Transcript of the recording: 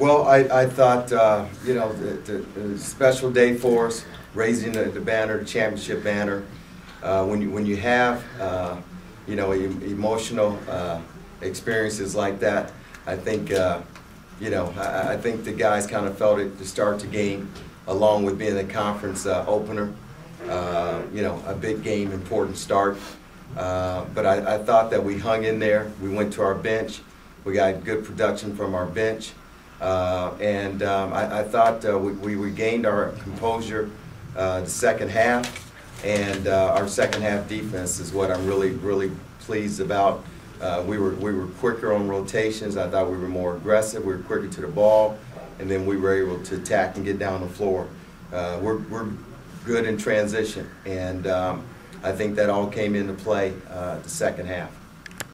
Well, I, I thought, uh, you know, the, the, the special day for us, raising the, the banner, the championship banner. Uh, when you, when you have, uh, you know, em- emotional, uh, experiences like that, I think, uh, you know, I, I think the guys kind of felt it to start the game, along with being a conference, uh, opener. You know, a big game, important start. But I, I thought that we hung in there. We went to our bench. We got good production from our bench. Uh, and um, I, I thought uh, we, we regained our composure uh, the second half. And uh, our second half defense is what I'm really, really pleased about. Uh, we were we were quicker on rotations. I thought we were more aggressive. We were quicker to the ball, and then we were able to attack and get down the floor. Uh, we're we're good in transition, and um, I think that all came into play the second half.